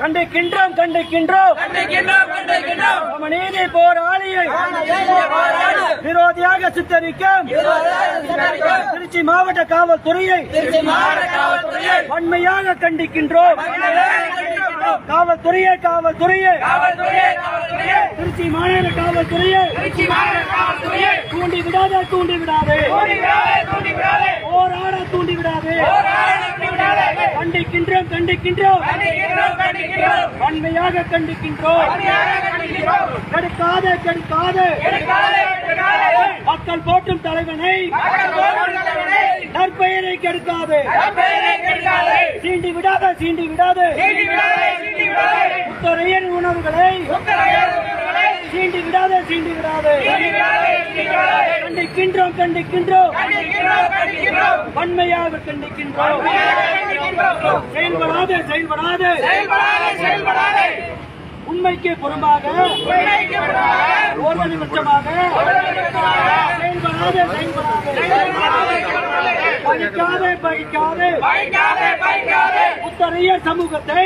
கண்டிக்கின்றோம் கண்டிக்கின்றோம். நீதி போராளியை விரோதியாக சித்தரிக்கும். திருச்சி மாவட்ட காவல்துறையை வன்மையாக கண்டிக்கின்றோம். காவல்துறையே. காவல்துறையே திருச்சி மாநகர காவல்துறையை. தூண்டி விடாதே தூண்டி விடாதே. போராட தூண்டி விடாதே. கண்டிக்கின்றோம் கண்டிக்கின்றோம். வன்மையாக கண்டிக்கின்றோம். கெடுக்காதே கெடுக்காதே. மக்கள் போற்றும் தலைவனை நற்பெயரை கெடுக்காதே. சீண்டி விடாதே சீண்டி விடாதே. முத்தரையன் உணவுகளை சீண்டி விடாதே சீண்டி விடாதே கண்டிக்கின்றோம் கண்டிக்கின்றோம். வன்மையாக கண்டிக்கின்றோம். செயல்படாதே செயல்படாதே. உண்மைக்கு புறம்பாக ஓர்வதி பட்சமாக செயல்படாதே. செயல்படாதே. பகிக்காதே பகிக்காதே உத்தரைய சமூகத்தை.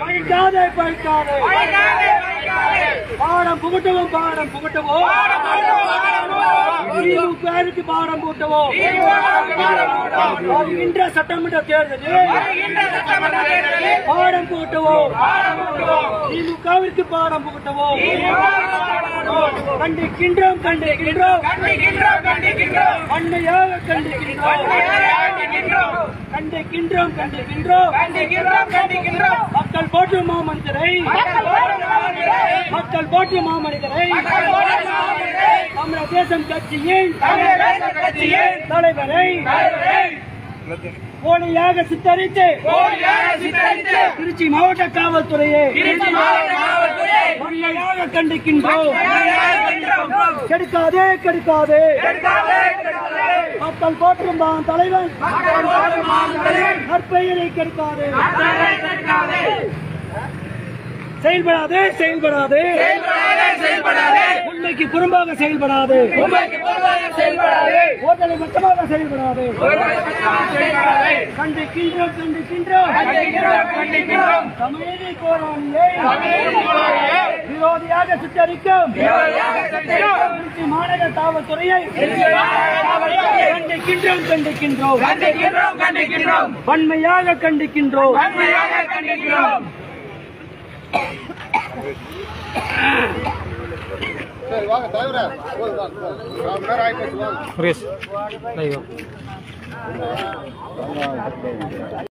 பகிக்காதே பகிக்காதே பாடம் புகட்டவும் பாடம் புகட்டவும். திமுகவுக்கு பாடம் பூட்டவும். வருகின்ற சட்டமன்ற தேர்தலில் பாடம் பூட்டவும். திமுகவிற்கு பாடம் புகட்டவும். கண்டிக்கின்றோம் கண்டிக்கின்றோம். வன்மையாக கண்டிக்கின்றோம். கண்டிக்கின்றோம் கண்டிக்கின்றோம். மக்கள் போற்று மாமனிதரை. மக்கள் போற்று மாமனிதரை. தமிழ தேசம் கட்சியின் தலைவரை. போலியாக சித்தரித்து திருச்சி மாவட்ட காவல்துறையை வன்மையாக கண்டிக்கின்றோம். கெடுக்காதே கெடுக்காதே. மக்கள் போற்றும் தலைவன் நற்பெயரை கெடுக்காதே. செயல்படாதே செயல்படாதே. உண்மைக்கு புறம்பாக செயல்படாது. ஓட்டலை மட்டமாக செயல்படாது கண்டிக்கின்றோம் கண்டிக்கின்றோம். தமிழக போராளியை. விரோதியாக சித்தரிக்கும் திருச்சி மாநகர காவல்துறையை கண்டிக்கின்றோம் கண்டிக்கின்றோம். வன்மையாக கண்டிக்கின்றோம். சரி வாங்க தலைவரே. போதும் வாங்க. நேரம் சுரேஷ்